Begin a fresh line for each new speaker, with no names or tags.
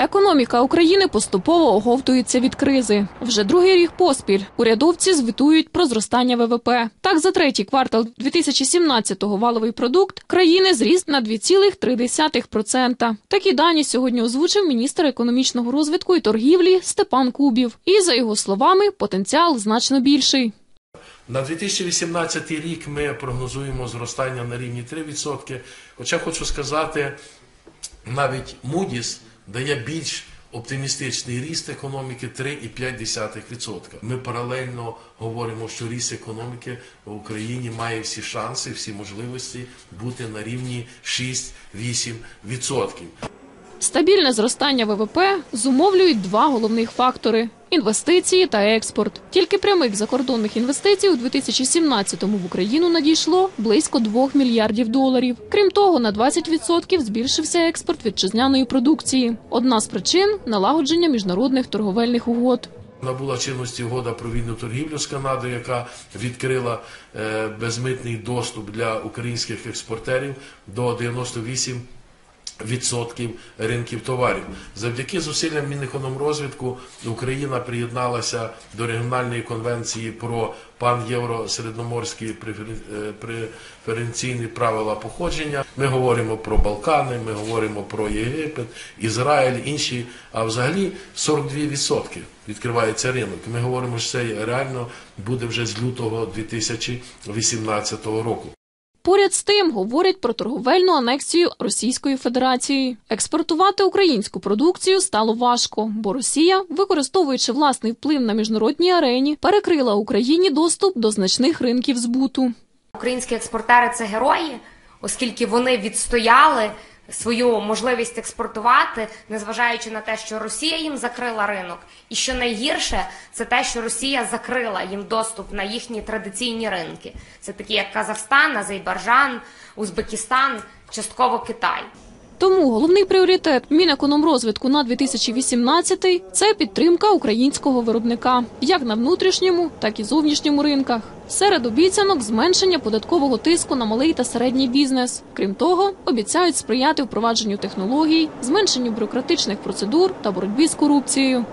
Економіка України поступово оговтується від кризи. Вже другий рік поспіль урядовці звітують про зростання ВВП. Так, за третій квартал 2017-го валовий продукт країни зріс на 2,3%. Такі дані сьогодні озвучив міністр економічного розвитку і торгівлі Степан Кубів. І за його словами, потенціал значно більший.
На 2018 рік ми прогнозуємо зростання на рівні 3%. Хоча хочу сказати, навіть Moody's дає більш оптимістичний ріст економіки 3,5%. Ми паралельно говоримо, що ріст економіки в Україні має всі шанси, всі можливості бути на рівні 6-8%.
Стабільне зростання ВВП зумовлюють два головних фактори: інвестиції та експорт. Тільки прямих закордонних інвестицій у 2017-му в Україну надійшло близько 2 мільярдів доларів. Крім того, на 20% збільшився експорт вітчизняної продукції. Одна з причин налагодження міжнародних торговельних угод.
Набула чинності угода про вільну торгівлю з Канадою, яка відкрила е, безмитний доступ для українських експортерів до 98 відсотків ринків товарів. Завдяки зусиллям Мінекономрозвитку Україна приєдналася до регіональної конвенції про пан-євро-середноморські префер- е, преференційні правила походження. Ми говоримо про Балкани, ми говоримо про Єгипет, Ізраїль, інші. А взагалі 42% відкривається ринок. Ми говоримо, що це реально буде вже з лютого 2018 року.
Поряд з тим говорять про торговельну анексію Російської Федерації. Експортувати українську продукцію стало важко, бо Росія, використовуючи власний вплив на міжнародній арені, перекрила Україні доступ до значних ринків збуту.
Українські експортери це герої, оскільки вони відстояли свою можливість експортувати, незважаючи на те, що Росія їм закрила ринок. І що найгірше, це те, що Росія закрила їм доступ на їхні традиційні ринки. Це такі як Казахстан, Азербайджан, Узбекистан, частково Китай.
Тому головний пріоритет Мінекономрозвитку на 2018 – це підтримка українського виробника як на внутрішньому, так і зовнішньому ринках. Серед обіцянок зменшення податкового тиску на малий та середній бізнес. Крім того, обіцяють сприяти впровадженню технологій, зменшенню бюрократичних процедур та боротьбі з корупцією.